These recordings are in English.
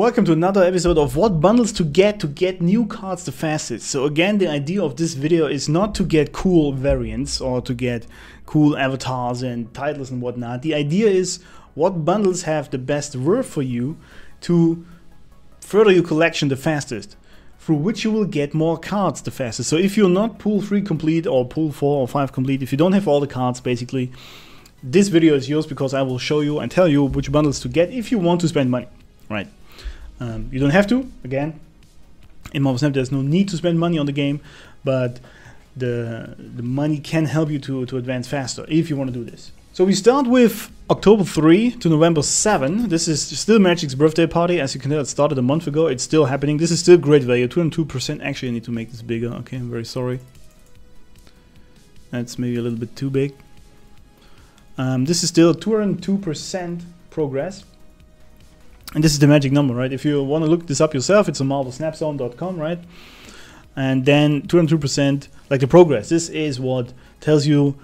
Welcome to another episode of what bundles to get to get new cards the fastest. So again, the idea of this video is not to get cool variants or to get cool avatars and titles and whatnot. The idea is what bundles have the best worth for you to further your collection the fastest through which you will get more cards the fastest. So if you're not pool 3 complete or pool 4 or 5 complete, if you don't have all the cards basically, this video is yours because I will show you and tell you which bundles to get if you want to spend money, right? Um, you don't have to, again, in Marvel Snap there's no need to spend money on the game, but the, the money can help you to, to advance faster if you want to do this. So we start with October 3 to November 7. This is still Magik's birthday party. As you can tell, it started a month ago. It's still happening. This is still great value. 202%. Actually, I need to make this bigger. Okay, I'm very sorry. That's maybe a little bit too big. Um, this is still 202% progress. And this is the magic number, right? If you want to look this up yourself, it's on marvelsnapzone.com, right? And then 202%, like the progress. This is what tells you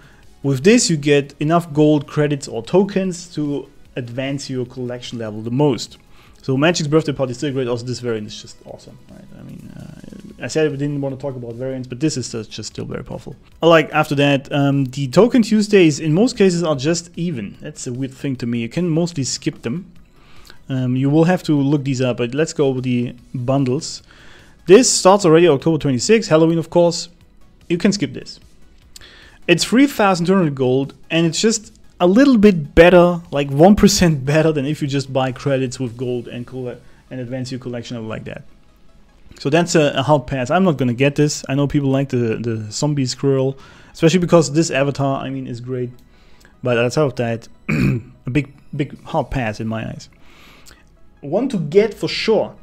with this you get enough gold credits or tokens to advance your collection level the most. So Magik's birthday party is still great. Also, this variant is just awesome, right? I mean, uh, I said we didn't want to talk about variants, but this is just still very powerful. Like after that, um, the token Tuesdays in most cases are just even. That's a weird thing to me. You can mostly skip them. Um, you will have to look these up, but let's go over the bundles. This starts already October 26, Halloween, of course. You can skip this. It's 3,200 gold, and it's just a little bit better, like 1% better than if you just buy credits with gold and and advance your collection like that. So that's a, a hard pass. I'm not gonna get this. I know people like the, the zombie squirrel, especially because this avatar, I mean, is great. But outside of that, a big, big hard pass in my eyes. One to get for sure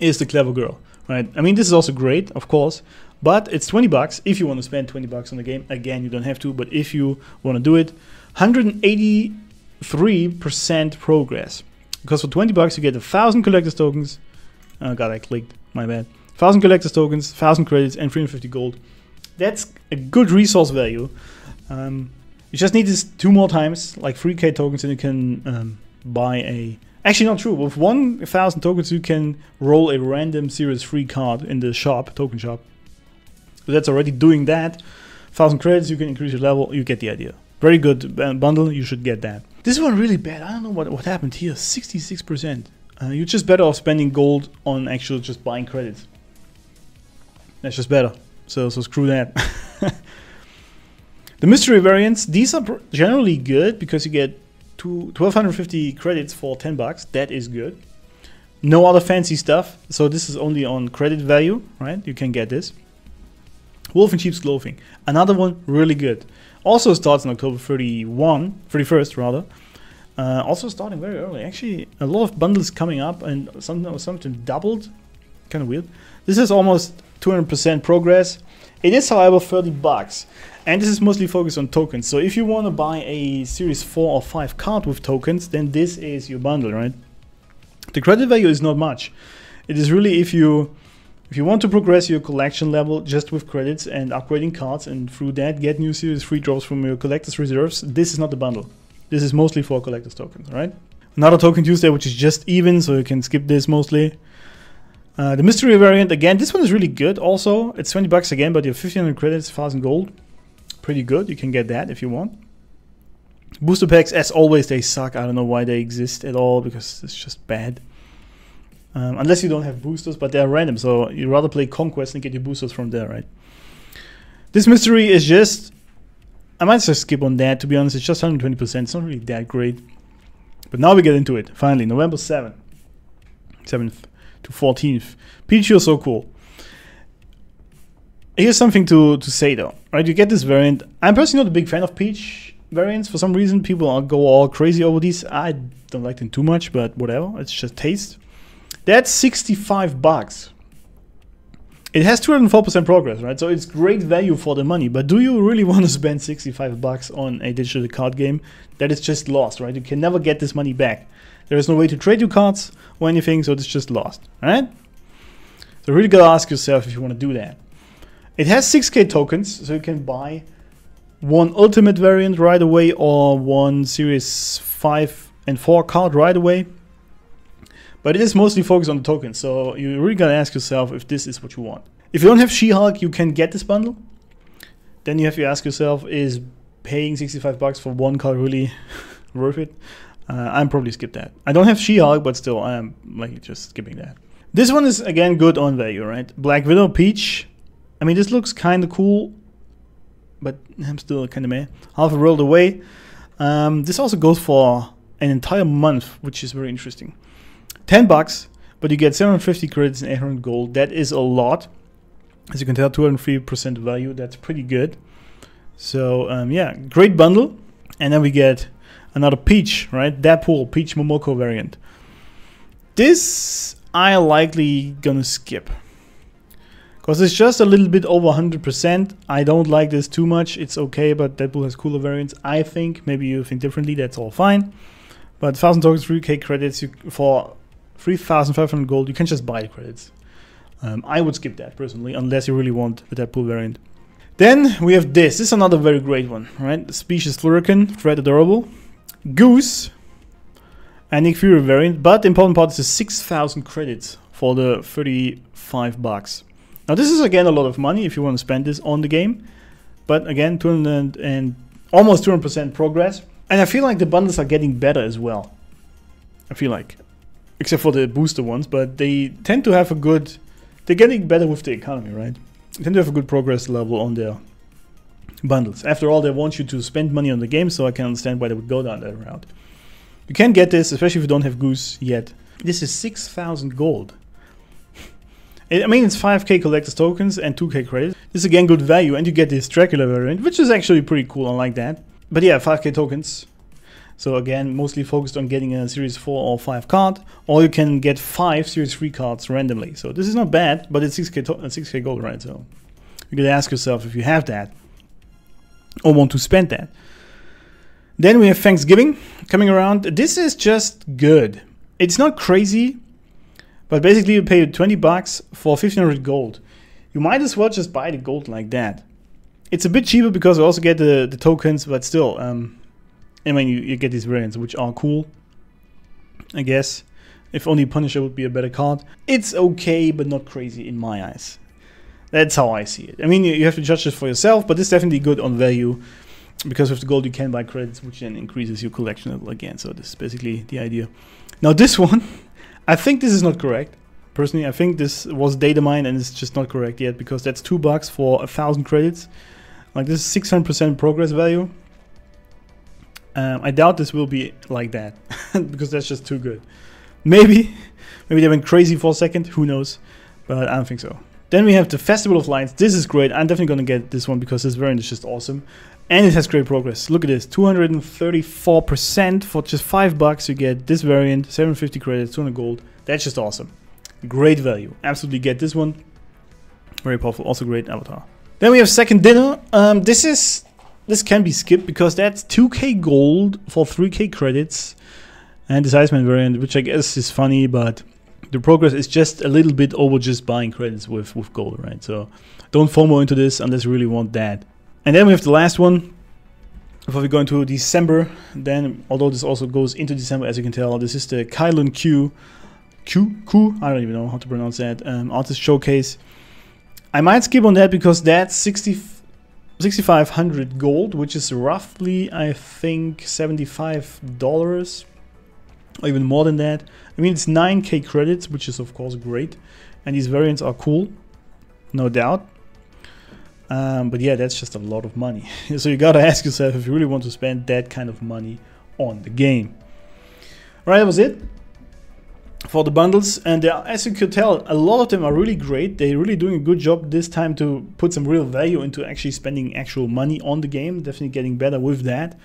is the clever girl, right? I mean, this is also great, of course, but it's 20 bucks if you want to spend 20 bucks on the game. Again, you don't have to, but if you want to do it, 183% progress. Because for 20 bucks you get a thousand collector's tokens. Oh god, I clicked. My bad. Thousand collector's tokens, thousand credits, and 350 gold. That's a good resource value. Um, you just need this two more times, like 3k tokens, and you can um, buy a. Actually, not true. With 1,000 tokens, you can roll a random series free card in the shop, token shop. That's already doing that. 1,000 credits, you can increase your level. You get the idea. Very good bundle. You should get that. This one really bad. I don't know what, what happened here. 66%. Uh, you're just better off spending gold on actually just buying credits. That's just better. So, so screw that. the mystery variants, these are generally good because you get two, 1250 credits for 10 bucks. That is good. No other fancy stuff. So this is only on credit value, right? You can get this. Wolf in Sheep's Clothing. Another one really good. Also starts on October 31, 31st rather. Uh, also starting very early. Actually, a lot of bundles coming up and some something doubled. Kind of weird. This is almost 200% progress. It is, however, 30 bucks. And this is mostly focused on tokens. So if you want to buy a Series 4 or 5 card with tokens, then this is your bundle, right? The credit value is not much. It is really if you if you want to progress your collection level just with credits and upgrading cards and through that get new series free drops from your collector's reserves, this is not the bundle. This is mostly for collector's tokens, right? Another token Tuesday which is just even, so you can skip this mostly. Uh, the mystery variant, again, this one is really good also. It's 20 bucks again, but you have 1500 credits, 1000 gold. Pretty good, you can get that if you want. Booster packs, as always, they suck. I don't know why they exist at all because it's just bad. Um, unless you don't have boosters, but they're random, so you'd rather play Conquest and get your boosters from there, right? This mystery is just... I might just skip on that, to be honest. It's just 120%. It's not really that great. But now we get into it. Finally, November 7th. 7th to 14th. Peach, you're so cool. Here's something to, to say, though. Right, you get this variant. I'm personally not a big fan of Peach variants. For some reason, people go all crazy over these. I don't like them too much, but whatever. It's just taste. That's 65 bucks. It has 204% progress, right? So it's great value for the money. But do you really want to spend 65 bucks on a digital card game that is just lost, right? You can never get this money back. There is no way to trade your cards or anything, so it's just lost, right? So really gotta ask yourself if you want to do that. It has 6k tokens, so you can buy one ultimate variant right away or one series 5 and 4 card right away. But it is mostly focused on the tokens, so you really gotta ask yourself if this is what you want. If you don't have She-Hulk, you can get this bundle. Then you have to ask yourself, is paying 65 bucks for one card really worth it? Uh, I'm probably skip that. I don't have She-Hulk, but still, I'm like just skipping that. This one is again good on value, right? Black Widow, Peach. I mean, this looks kind of cool, but I'm still kind of meh. Half a world away. Um, this also goes for an entire month, which is very interesting. 10 bucks, but you get 750 credits and 800 gold. That is a lot. As you can tell, 203% value. That's pretty good. So, um, yeah, great bundle. And then we get another Peach, right? Deadpool, Peach Momoko variant. This I likely gonna skip. Because it's just a little bit over 100%. I don't like this too much. It's okay, but Deadpool has cooler variants. I think. Maybe you think differently. That's all fine. But 1000 tokens, 3k credits you, for 3500 gold. You can just buy credits. Um, I would skip that personally, unless you really want the Deadpool variant. Then we have this. This is another very great one, right? Species Flurrican, Fred Adorable. Goose, and Nick Fury variant, but the important part is the 6,000 credits for the 35 bucks. Now this is again a lot of money if you want to spend this on the game, but again 200 and almost 200% progress. And I feel like the bundles are getting better as well. I feel like, except for the booster ones, but they tend to have a good. They're getting better with the economy, right? They tend to have a good progress level on their bundles. After all, they want you to spend money on the game, so I can understand why they would go down that route. You can get this, especially if you don't have Goose yet. This is 6,000 gold. I mean, it's 5k collector's tokens and 2k credits. This is again good value, and you get this Dracula variant, which is actually pretty cool. I like that. But yeah, 5k tokens. So again, mostly focused on getting a Series 4 or 5 card, or you can get 5 Series 3 cards randomly. So this is not bad, but it's 6k, 6k uh, gold, right? So you gotta ask yourself if you have that, or want to spend that. Then we have Thanksgiving coming around. This is just good. It's not crazy, but basically you pay 20 bucks for 1500 gold. You might as well just buy the gold like that. It's a bit cheaper because you also get the, the tokens, but still, um, I mean, you, you get these variants, which are cool, I guess. If only Punisher would be a better card. It's okay, but not crazy in my eyes. That's how I see it. I mean, you, you have to judge it for yourself, but it's definitely good on value because with the gold you can buy credits, which then increases your collection level again. So this is basically the idea. Now this one, I think this is not correct. Personally, I think this was data mine and it's just not correct yet because that's two bucks for a thousand credits. Like this is 600% progress value. Um, I doubt this will be like that because that's just too good. Maybe, maybe they went crazy for a second. Who knows? But I don't think so. Then we have the Festival of Lights. This is great. I'm definitely going to get this one because this variant is just awesome. And it has great progress. Look at this, 234% for just 5 bucks you get this variant, 750 credits, 200 gold. That's just awesome. Great value. Absolutely get this one. Very powerful, also great avatar. Then we have second dinner. Um, this is this can be skipped because that's 2k gold for 3k credits and this Iceman variant, which I guess is funny, but the progress is just a little bit over just buying credits with, with gold, right? So don't FOMO into this unless you really want that. And then we have the last one before we go into December. Then, although this also goes into December, as you can tell, this is the Kylon Q. Q? Q? I don't even know how to pronounce that. Um, artist Showcase. I might skip on that because that's 60, 6,500 gold, which is roughly, I think, $75 or even more than that. I mean, it's 9k credits, which is of course great. And these variants are cool, no doubt. Um, but yeah, that's just a lot of money. so you gotta ask yourself if you really want to spend that kind of money on the game. Right, that was it for the bundles. And are, as you could tell, a lot of them are really great. They're really doing a good job this time to put some real value into actually spending actual money on the game. Definitely getting better with that.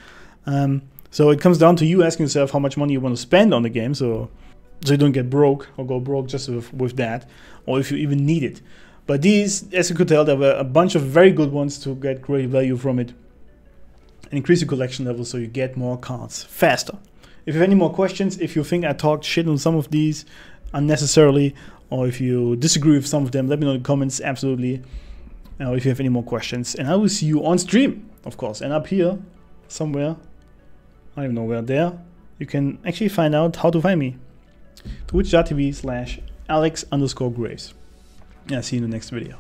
Um, so it comes down to you asking yourself how much money you want to spend on the game. So so you don't get broke or go broke just with, with that, or if you even need it. But these, as you could tell, there were a bunch of very good ones to get great value from it. And increase your collection level so you get more cards faster. If you have any more questions, if you think I talked shit on some of these unnecessarily, or if you disagree with some of them, let me know in the comments, absolutely. Or if you have any more questions. And I will see you on stream, of course. And up here, somewhere, I'm nowhere there, you can actually find out how to find me. Twitch.tv slash alex underscore graves. And I'll see you in the next video.